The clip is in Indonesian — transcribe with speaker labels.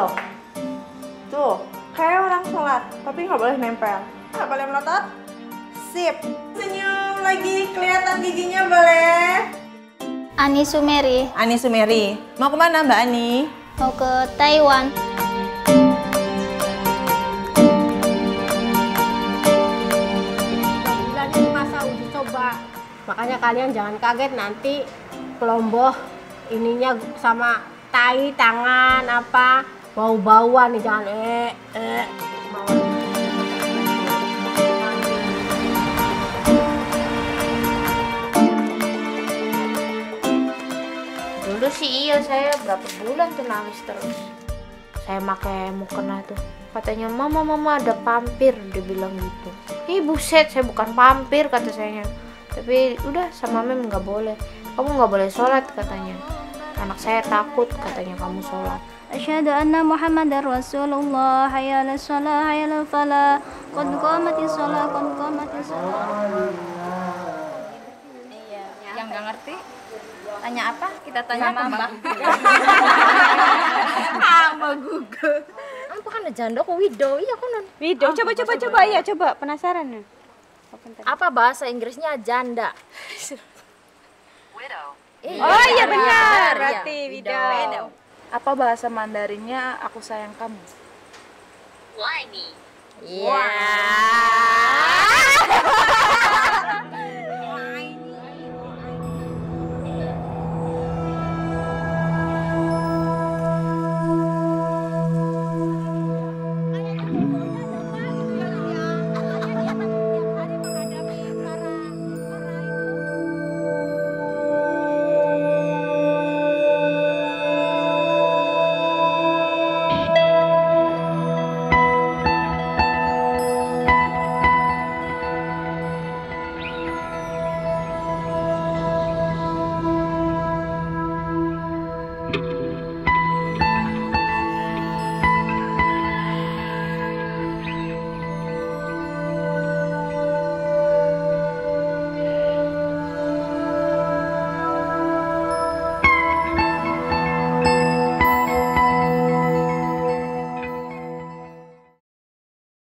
Speaker 1: loh. Tuh kayak orang sholat tapi nggak boleh nempel. Nggak boleh melotot. Sip. Senyum lagi kelihatan giginya boleh.
Speaker 2: Ani Sumeri.
Speaker 1: Ani Sumeri. Mau ke mana Mbak Ani?
Speaker 2: Mau ke Taiwan.
Speaker 3: Masa uji coba. Makanya kalian jangan kaget nanti kelomboh ininya sama tai tangan apa bau-bauan nih jangan eh eh
Speaker 4: Dulu sih iya saya berapa bulan tuh nangis terus. Saya pakai mukena tuh. Katanya mama mama ada pampir dia bilang gitu. Ih buset saya bukan pampir kata saya. Tapi udah sama mem nggak boleh. Kamu nggak boleh sholat katanya. Anak saya takut katanya kamu sholat.
Speaker 2: Asyhadu anna Muhammadar Rasulullah. Hayya 'alas shalah, hayya 'alal falah. Qad qamatis shalah, qad qamatis shalah.
Speaker 5: Yang nggak ngerti tanya apa? Kita tanya apa, Mbak? Sama Google.
Speaker 4: Apa kan ada janda kok widow iya konon.
Speaker 6: Video, coba coba coba ya, coba penasaran nih.
Speaker 4: Apa bahasa Inggrisnya janda? Iya,
Speaker 6: Oh iya
Speaker 4: benar,
Speaker 6: berarti
Speaker 4: iya.
Speaker 6: video.
Speaker 5: Apa bahasa Mandarinnya aku sayang kamu?
Speaker 4: Iya.